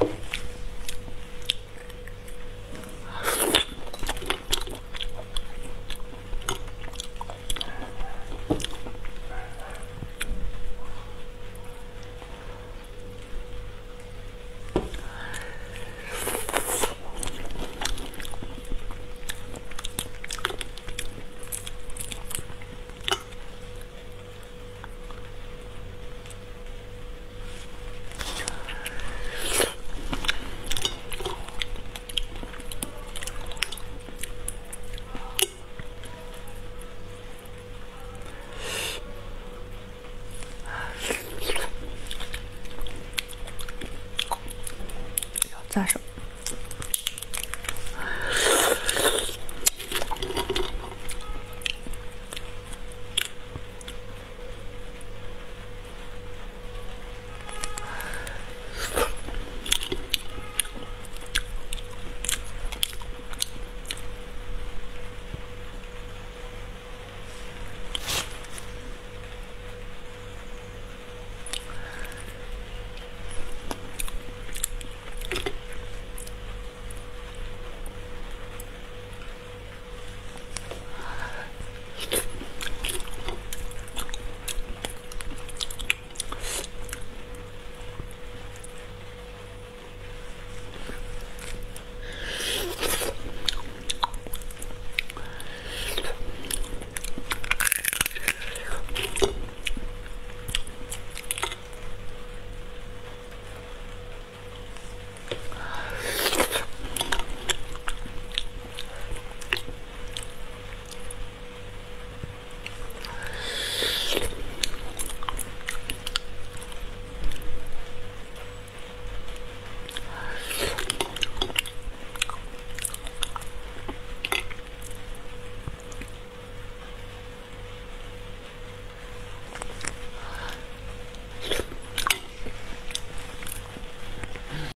Bye. 咋说？